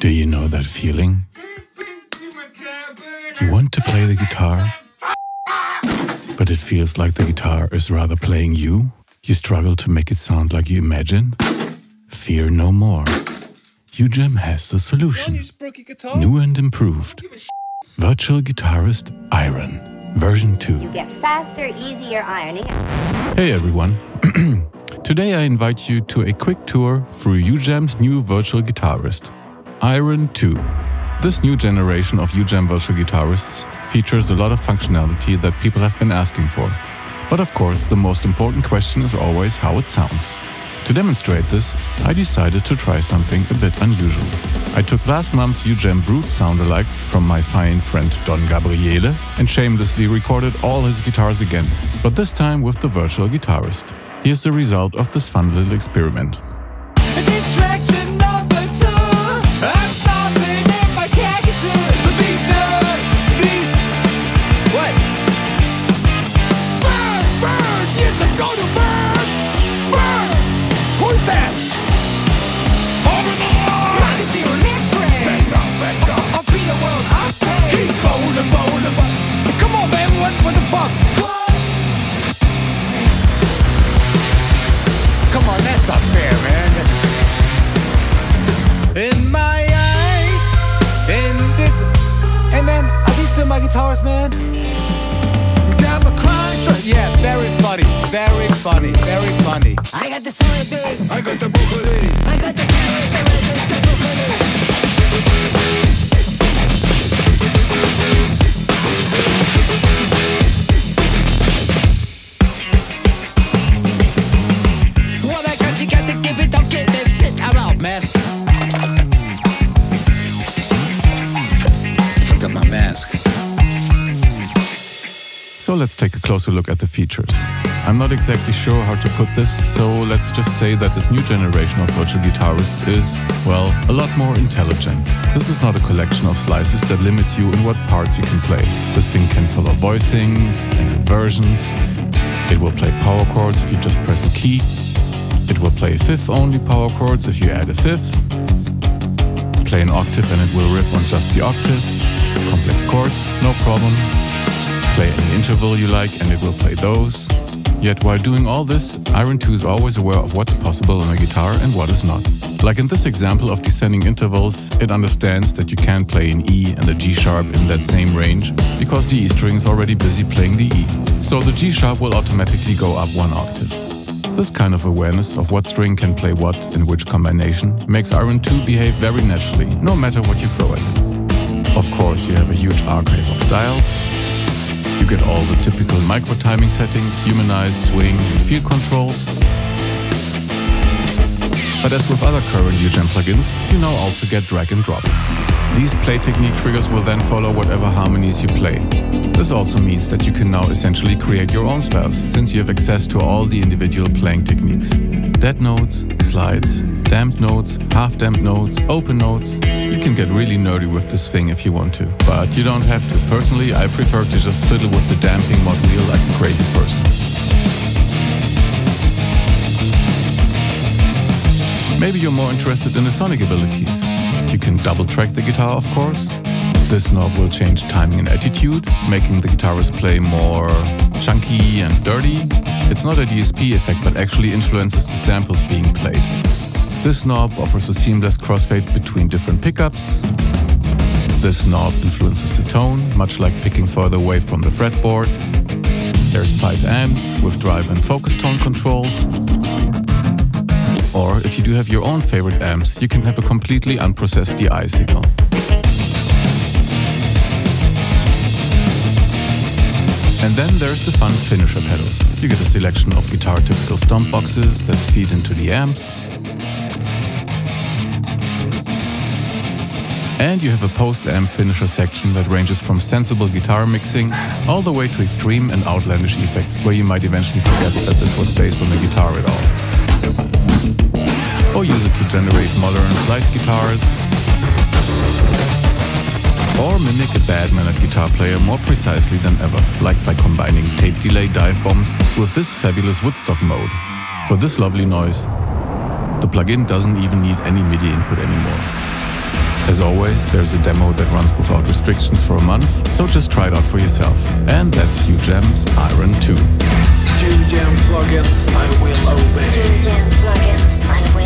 Do you know that feeling? You want to play the guitar, but it feels like the guitar is rather playing you? You struggle to make it sound like you imagine? Fear no more. UJAM has the solution. New and improved. Virtual Guitarist Iron, version 2. You get faster, easier ironing. Hey everyone. Today I invite you to a quick tour through UJAM's new virtual guitarist, Iron 2. This new generation of UJAM virtual guitarists features a lot of functionality that people have been asking for. But of course, the most important question is always how it sounds. To demonstrate this, I decided to try something a bit unusual. I took last month's UJAM Brute soundalikes from my fine friend Don Gabriele and shamelessly recorded all his guitars again, but this time with the virtual guitarist. Here's the result of this fun little experiment. Guitars, man? Got my. Sure. Yeah, very funny, very funny, very funny. I got the soybeans. I got the broccoli. I got the carrots. I got the broccoli. What I got, you got to give it, don't get this shit around, man. Forgot my mask. So let's take a closer look at the features. I'm not exactly sure how to put this, so let's just say that this new generation of virtual guitarists is, well, a lot more intelligent. This is not a collection of slices that limits you in what parts you can play. This thing can follow voicings and inversions. It will play power chords if you just press a key. It will play fifth only power chords if you add a fifth. Play an octave and it will riff on just the octave. Complex chords, no problem play any interval you like and it will play those. Yet while doing all this, Iron 2 is always aware of what's possible on a guitar and what is not. Like in this example of descending intervals, it understands that you can't play an E and a G sharp in that same range because the E string is already busy playing the E. So the G sharp will automatically go up one octave. This kind of awareness of what string can play what in which combination makes Iron 2 behave very naturally, no matter what you throw at it. Of course, you have a huge archive of styles, you get all the typical micro timing settings, humanize, swing, and feel controls. But as with other current UJAM plugins, you now also get drag and drop. These play technique triggers will then follow whatever harmonies you play. This also means that you can now essentially create your own styles, since you have access to all the individual playing techniques. Dead notes, slides, damped notes, half damped notes, open notes. You can get really nerdy with this thing if you want to, but you don't have to. Personally, I prefer to just fiddle with the damping mod wheel like a crazy person. Maybe you're more interested in the sonic abilities. You can double track the guitar, of course. This knob will change timing and attitude, making the guitarist play more chunky and dirty. It's not a DSP effect, but actually influences the samples being played. This knob offers a seamless crossfade between different pickups. This knob influences the tone, much like picking further away from the fretboard. There's 5 amps with drive and focus tone controls. Or if you do have your own favorite amps, you can have a completely unprocessed DI signal. And then there's the fun finisher pedals. You get a selection of guitar typical stomp boxes that feed into the amps. And you have a post-amp finisher section that ranges from sensible guitar mixing all the way to extreme and outlandish effects where you might eventually forget that this was based on the guitar at all. Or use it to generate modern slice guitars. Or mimic a bad-mannered guitar player more precisely than ever, like by combining tape delay dive bombs with this fabulous Woodstock mode. For this lovely noise, the plugin doesn't even need any MIDI input anymore. As always, there's a demo that runs without restrictions for a month, so just try it out for yourself. And that's UJAM's Iron 2. UJAM plugins, I will obey. UJAM plugins, I will